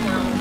嗯